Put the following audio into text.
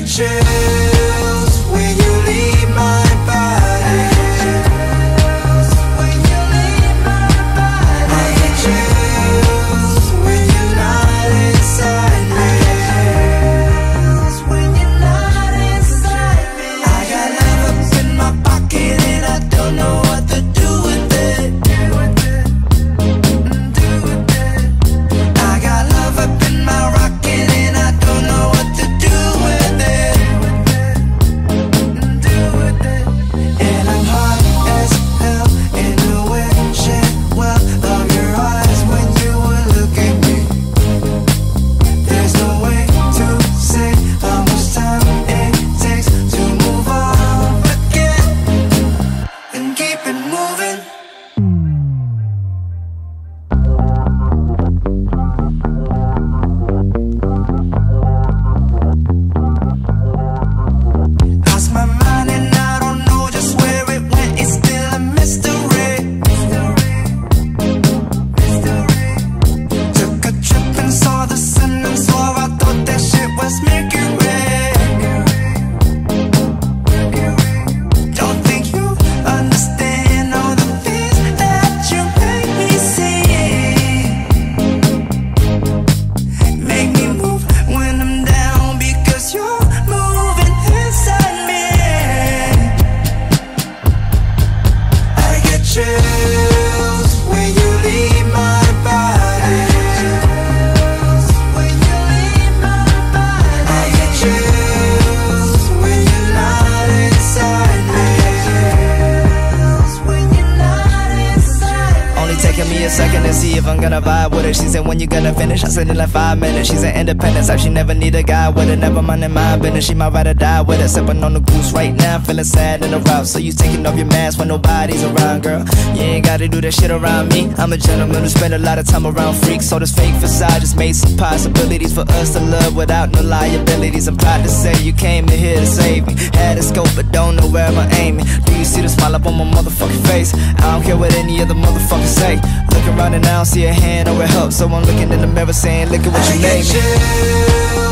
kitchen to see if I'm gonna vibe with her. She said, when you gonna finish? I said, in like five minutes. She's an independent type, she never need a guy with her. Never mind in my business, she might ride or die with her. Sipping on the goose right now, feeling sad in the route. So you taking off your mask when nobody's around, girl. You ain't gotta do that shit around me. I'm a gentleman who spend a lot of time around freaks. So this fake facade just made some possibilities for us to love without no liabilities. I'm proud to say you came in here to save me. Had a scope, but don't know where I'm aiming. Do you see the smile up on my motherfucking face? I don't care what any other motherfucker say. Look around and I don't see a hand or a help. So I'm looking in the mirror saying, look at what you made me.